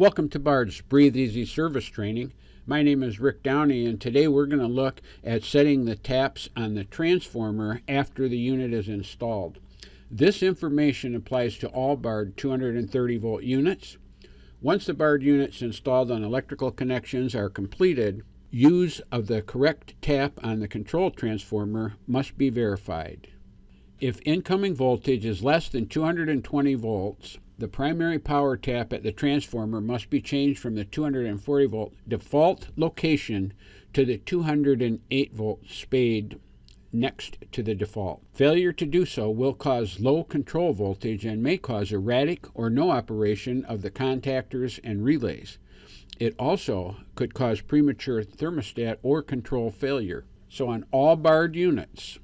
Welcome to Bard's Breathe Easy Service Training. My name is Rick Downey, and today we're going to look at setting the taps on the transformer after the unit is installed. This information applies to all Bard 230 volt units. Once the Bard units installed on electrical connections are completed, use of the correct tap on the control transformer must be verified. If incoming voltage is less than 220 volts, the primary power tap at the transformer must be changed from the 240 volt default location to the 208 volt spade next to the default. Failure to do so will cause low control voltage and may cause erratic or no operation of the contactors and relays. It also could cause premature thermostat or control failure. So on all Bard units,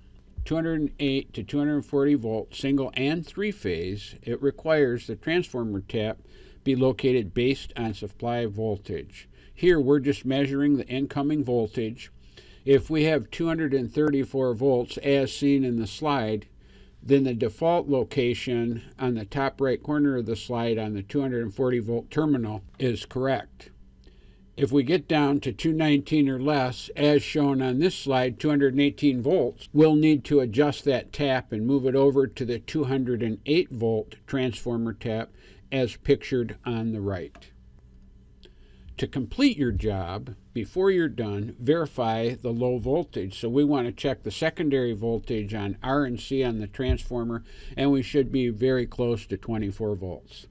208 to 240 volt single and three phase, it requires the transformer tap be located based on supply voltage. Here we're just measuring the incoming voltage. If we have 234 volts as seen in the slide, then the default location on the top right corner of the slide on the 240 volt terminal is correct. If we get down to 219 or less, as shown on this slide, 218 volts, we'll need to adjust that tap and move it over to the 208 volt transformer tap as pictured on the right. To complete your job, before you're done, verify the low voltage. So we want to check the secondary voltage on R and C on the transformer, and we should be very close to 24 volts.